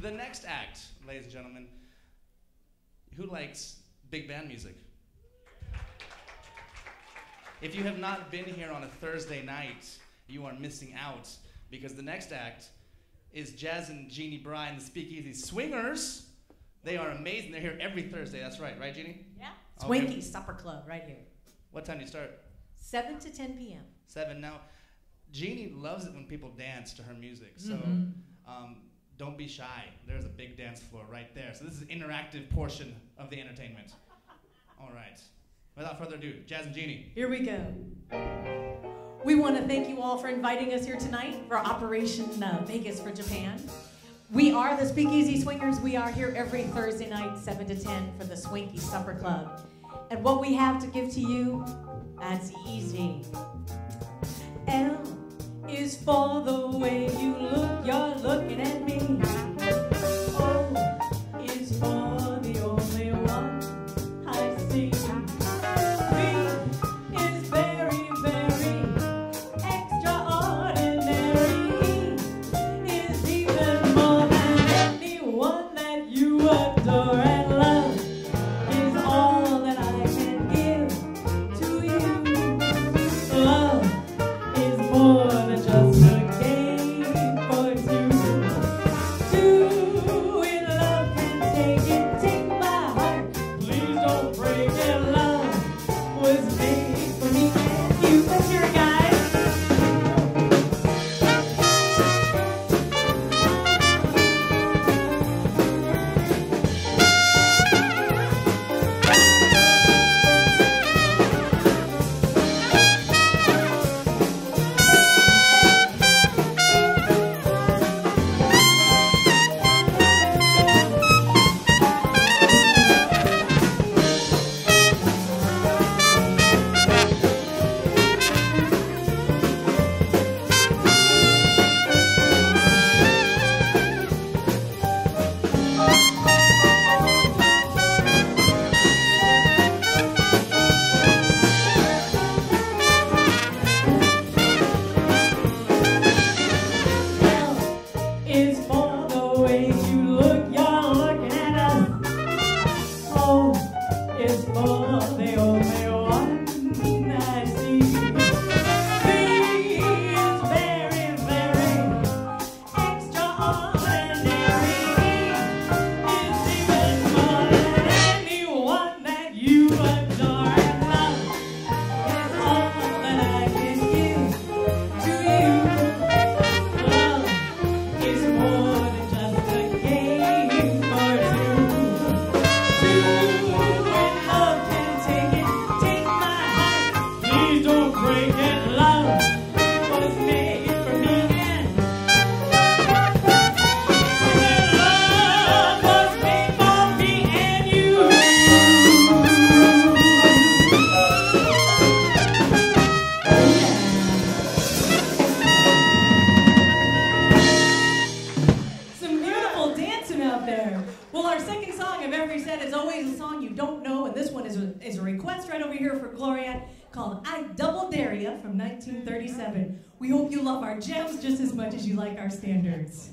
the next act, ladies and gentlemen, who likes big band music? If you have not been here on a Thursday night, you are missing out because the next act is Jazz and Jeannie Bryan, the Speakeasy Swingers. They are amazing. They're here every Thursday. That's right, right, Jeannie? Yeah. Okay. Supper Club right here. What time do you start? 7 to 10 p.m. Seven. Now, Jeannie loves it when people dance to her music. So Mhm. um, don't be shy. There's a big dance floor right there. So this is interactive portion of the entertainment. All right. Without further ado, Jazz and Jeannie. Here we go. We want to thank you all for inviting us here tonight for Operation uh, Vegas for Japan. We are the Speakeasy Swingers. We are here every Thursday night, 7 to 10, for the Swanky Supper Club. And what we have to give to you, that's easy. L is for the way you look, you're looking at me. A song you don't know, and this one is a, is a request right over here for Gloria called I Double Dare Ya from 1937. We hope you love our gems just as much as you like our standards.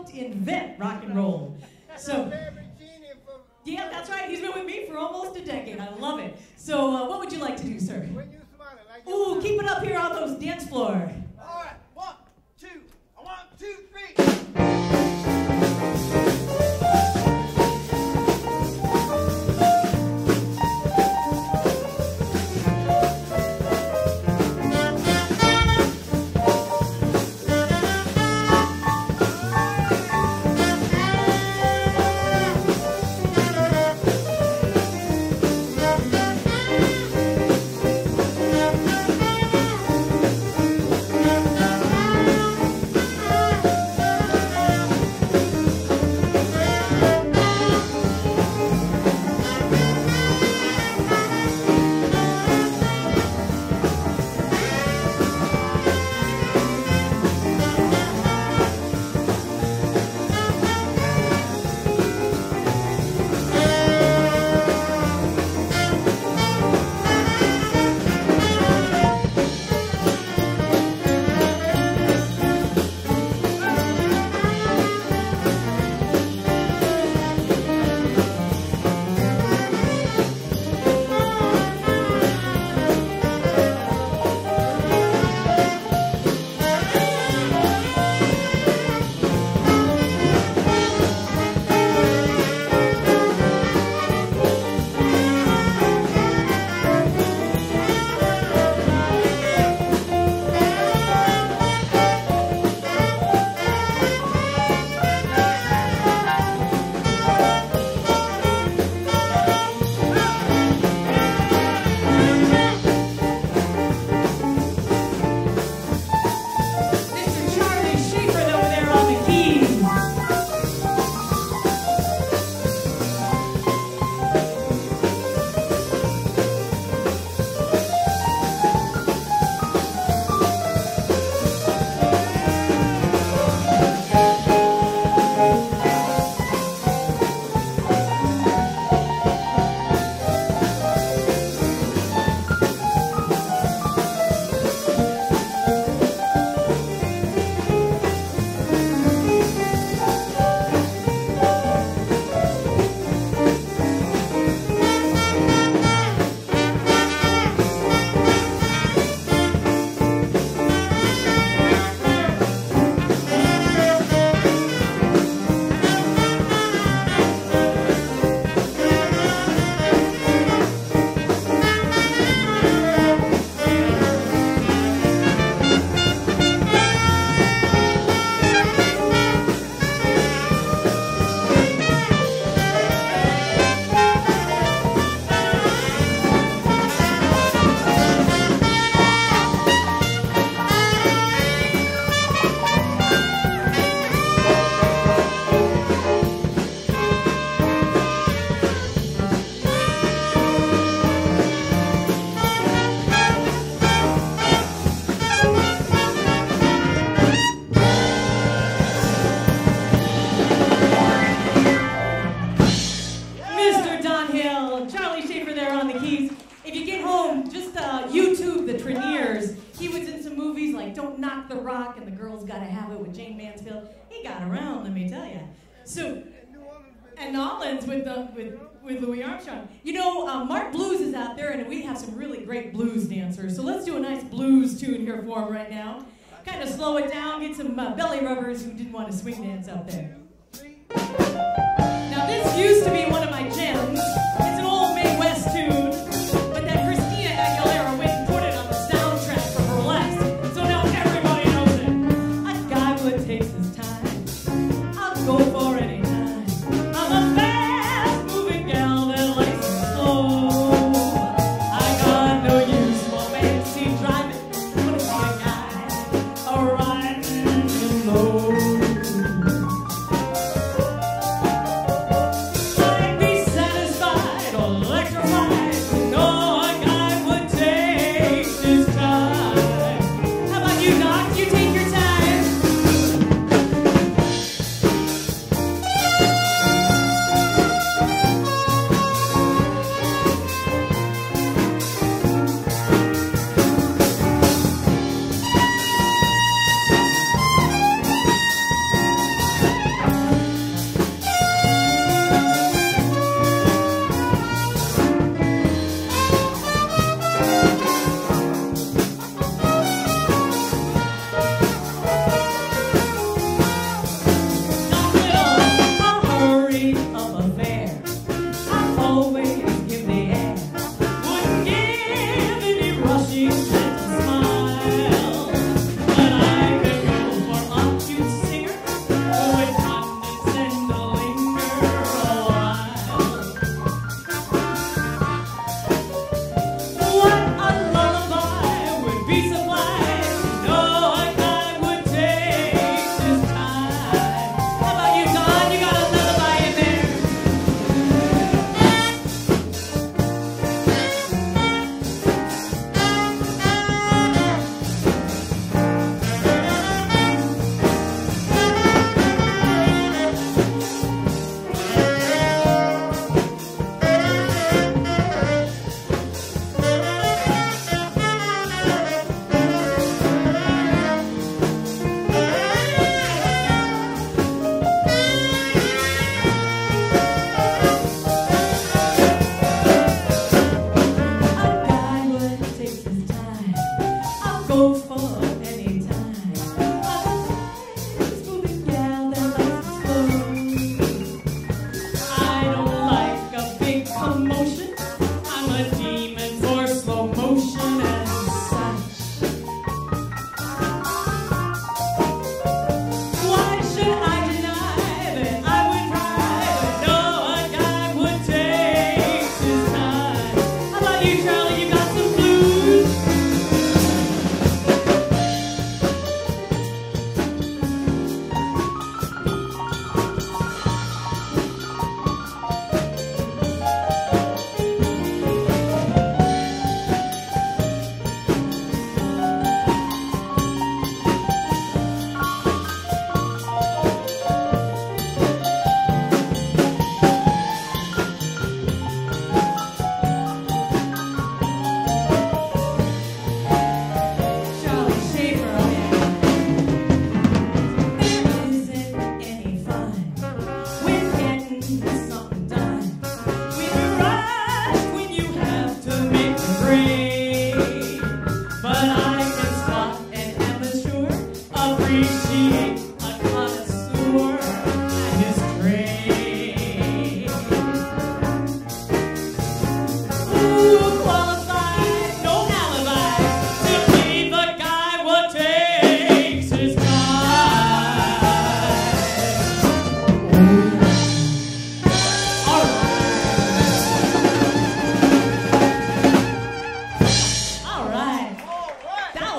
Helped invent rock and roll. So, yeah, that's right. He's been with me for almost a decade. I love it. So, uh, what would you like to do, sir? Ooh, keep it up here on those dance floor. And Nollins with the with with Louis Armstrong. You know, uh, Mark Blues is out there, and we have some really great blues dancers. So let's do a nice blues tune here for him right now. Kind of slow it down, get some uh, belly rubbers who didn't want to swing dance out there. Now this used to be one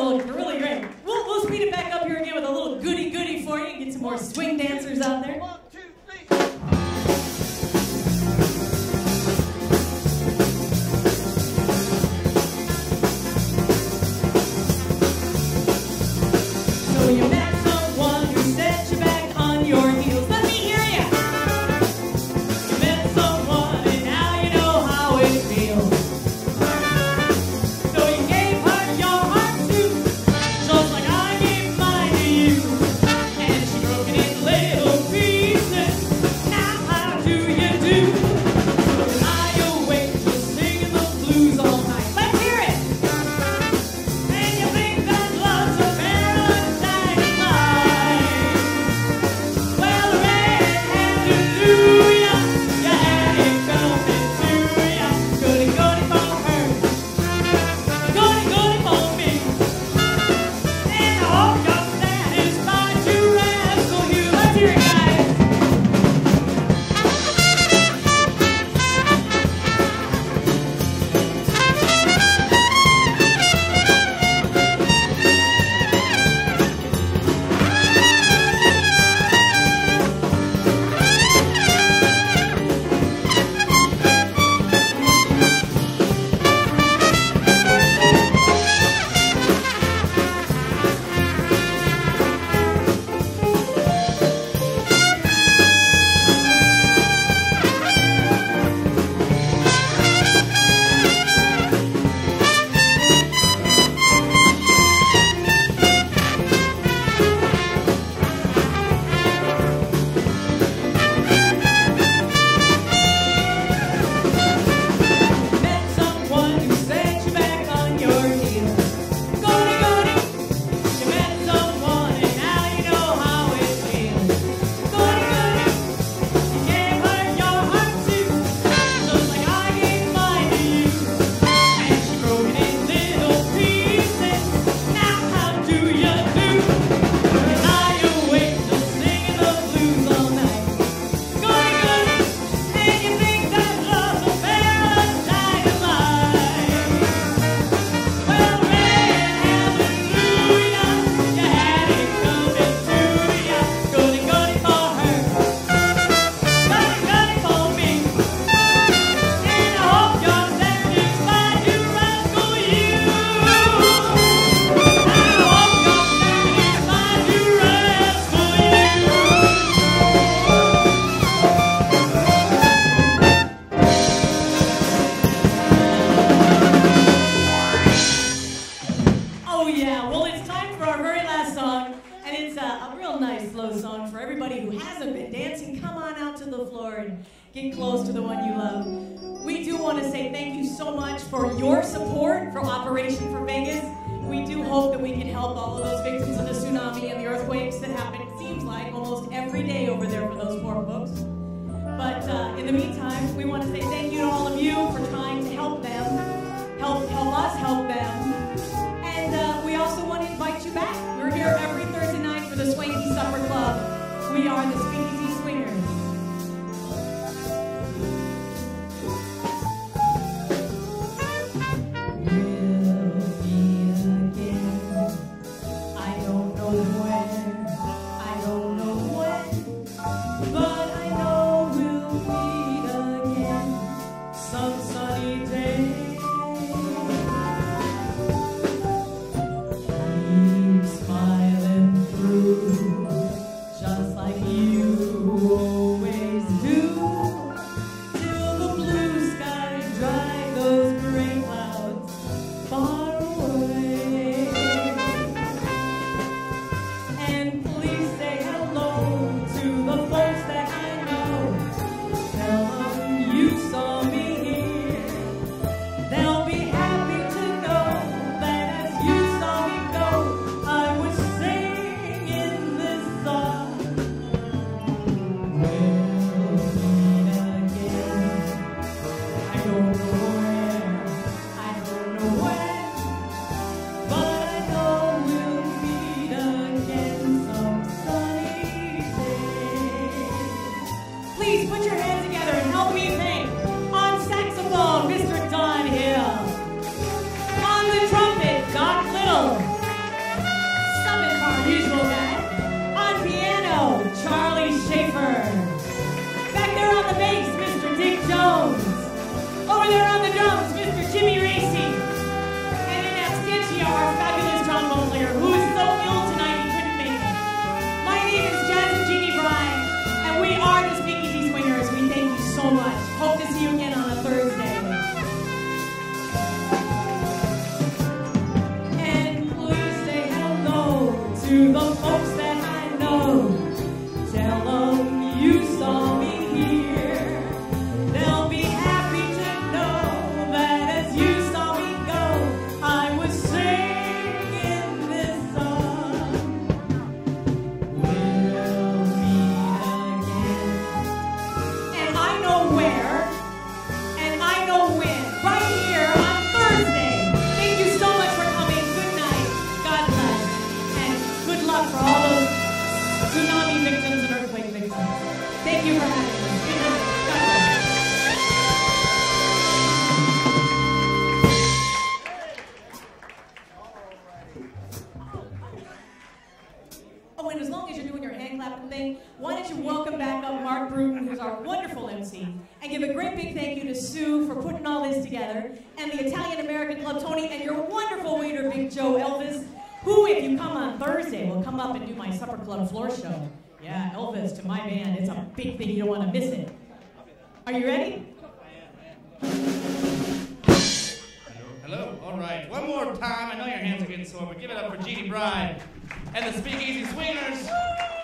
Oh, little curly. We'll, we'll speed it back up here again with a little goody goody for you and get some more swing dancers out there. to the Thursday, we'll come up and do my supper club floor show. Yeah, Elvis to my band. It's a big thing. You don't want to miss it. Are you ready? Hello. All right. One more time. I know your hands are getting sore, but give it up for Jeannie Brei and the Speakeasy Swingers. Woo!